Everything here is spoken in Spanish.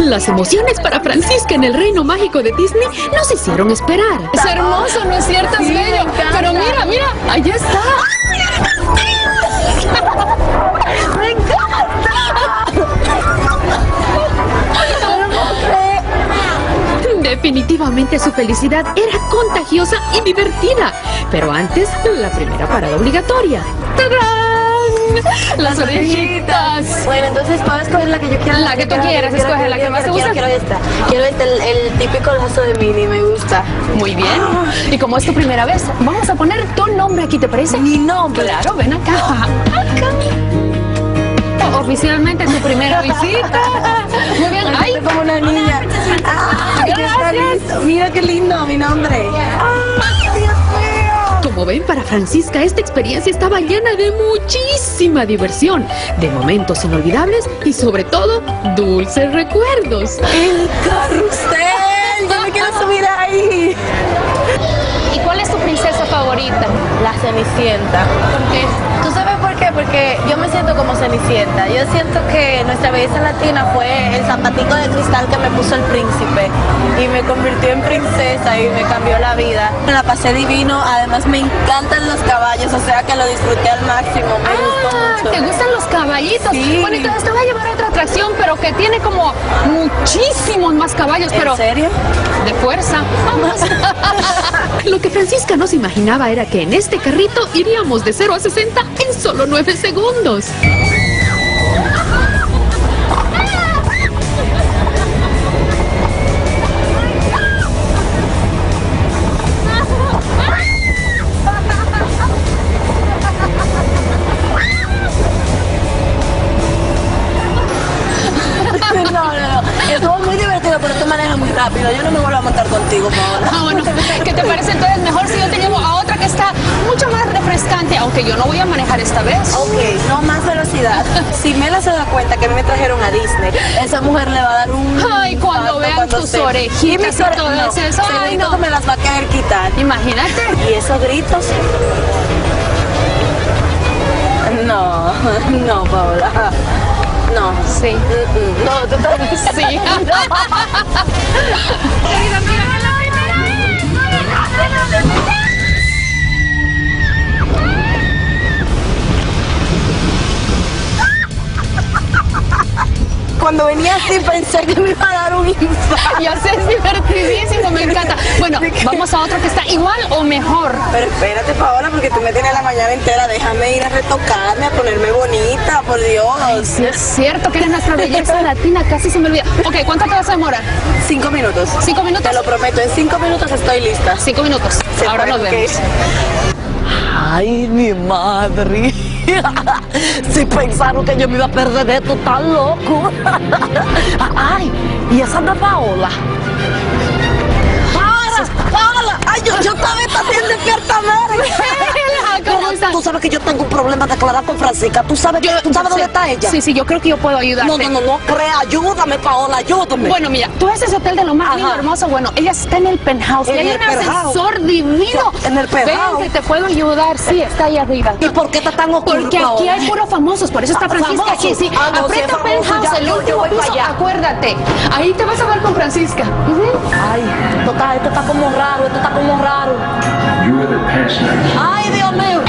Las emociones para Francisca en el reino mágico de Disney no se hicieron esperar. Es hermoso, ¿no es cierto? Es bello. Pero mira, mira, ahí está. ¡Me encanta! Definitivamente su felicidad era contagiosa y divertida. Pero antes, la primera parada obligatoria. ¡Tadán! Las orejitas. Bueno, entonces puedo escoger la que yo quiera. La que tú quieras, escoge la que más te gusta. Quiero, esta. Quiero este, el, típico lazo de Minnie, me gusta. Muy bien. Y como es tu primera vez, vamos a poner tu nombre aquí, ¿te parece? Mi nombre. Claro, ven acá. Acá. Oficialmente tu primera visita. Muy bien. Ay, como una niña. Ay, qué. Mira qué lindo mi nombre. Ay, mío. Como ven, para Francisca esta experiencia estaba llena de muchísima diversión, de momentos inolvidables y sobre todo dulces recuerdos. El carrusel. Yo me quiero subir ahí. ¿y cuál es tu princesa favorita? La Cenicienta. ¿Por qué? Porque yo me siento como Cenicienta. Yo siento que nuestra belleza latina fue el zapatico de cristal que me puso el príncipe y me convirtió en princesa y me cambió la vida. Me la pasé divino, además me encantan los caballos, o sea que lo disfruté al máximo, me gustó Ah, mucho. ¿te gustan los caballitos? Sí. Bueno, entonces te voy a llevar a otra atracción, pero que tiene como muchísimos más caballos, pero ¿En serio? de fuerza. Vamos. Lo que Francisca no se imaginaba era que en este carrito iríamos de 0 a 60 en solo 9 segundos. Estuvo muy divertido, pero tú manejas muy rápido. Yo no me vuelvo a montar contigo, Paola. Ah, bueno, ¿qué te parece entonces mejor si mucho más refrescante, aunque yo no voy a manejar esta vez? Ok, no más velocidad. Si Mela se da cuenta que me trajeron a Disney, esa mujer le va a dar un. Ay, cuando vean cuando tus se- orejitas y todo no, eso, ay, no. me las va a querer quitar. Imagínate. ¿Y esos gritos? No, no, Paola. No. Sí. Mm, mm. No, tú estás. Sí. Cuando venía así pensé que me iba a dar un infarto. Ya sé, es divertidísimo, me encanta. Bueno, vamos a otro que está igual o mejor. Pero espérate, Paola, porque tú me tienes la mañana entera. Déjame ir a retocarme, a ponerme bonita, por Dios. Sí, es cierto que eres nuestra belleza latina, casi se me olvida. Ok, ¿cuánto te vas a demorar? Cinco minutos. ¿Cinco minutos? Te lo prometo, en cinco minutos estoy lista. Cinco minutos. Se Ahora nos vemos. Ay, mi madre. Si pensaron que yo me iba a perder de esto loco. Ay, y esa es Paola. ¡Para! ¡Para! Tú sabes que yo tengo un problema declarado con Francisca. ¿Tú sabes, ¿tú sabes dónde está ella? Sí, sí, yo creo que yo puedo ayudarte. No, no, no, no crea. Ayúdame, Paola, ayúdame. Bueno, mira, tú ves ese hotel de lo más lindo, hermoso. Bueno, ella está en el penthouse. En y hay el un ascensor divino. En el penthouse. Ven, que te puedo ayudar. Sí, está ahí arriba. ¿Y por qué está tan oscuro, Porque aquí hay puros famosos, por eso está Ah, Francisca famosos. aquí, sí. Ah, no, Aprieta famoso, penthouse, ya, el yo- yo último voy para piso, allá. acuérdate. Ahí te vas a ver con Francisca. Ay, esto está, esto está como raro, esto está como raro. You are the. Ay, Dios mío.